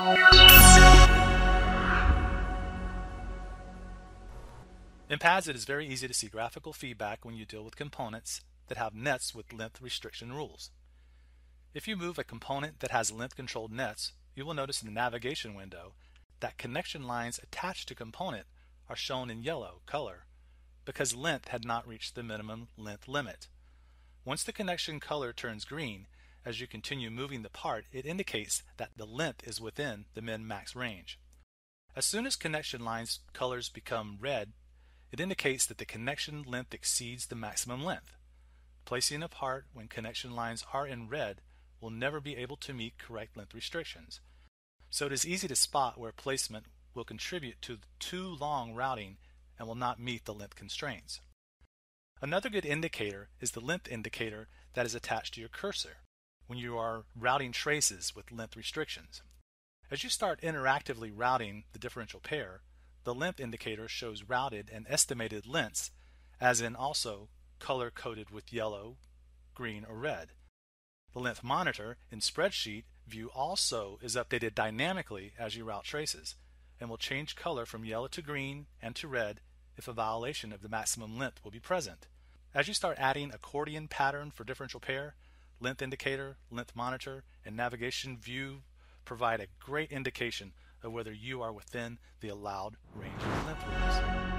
In PADS, it is very easy to see graphical feedback when you deal with components that have nets with length restriction rules. If you move a component that has length controlled nets, you will notice in the navigation window that connection lines attached to component are shown in yellow color because length had not reached the minimum length limit. Once the connection color turns green, as you continue moving the part, it indicates that the length is within the min-max range. As soon as connection lines colors become red, it indicates that the connection length exceeds the maximum length. Placing a part when connection lines are in red will never be able to meet correct length restrictions. So it is easy to spot where placement will contribute to too long routing and will not meet the length constraints. Another good indicator is the length indicator that is attached to your cursor when you are routing traces with length restrictions. As you start interactively routing the differential pair, the length indicator shows routed and estimated lengths, as in also color coded with yellow, green, or red. The length monitor in spreadsheet view also is updated dynamically as you route traces and will change color from yellow to green and to red if a violation of the maximum length will be present. As you start adding accordion pattern for differential pair, length indicator, length monitor, and navigation view provide a great indication of whether you are within the allowed range of length.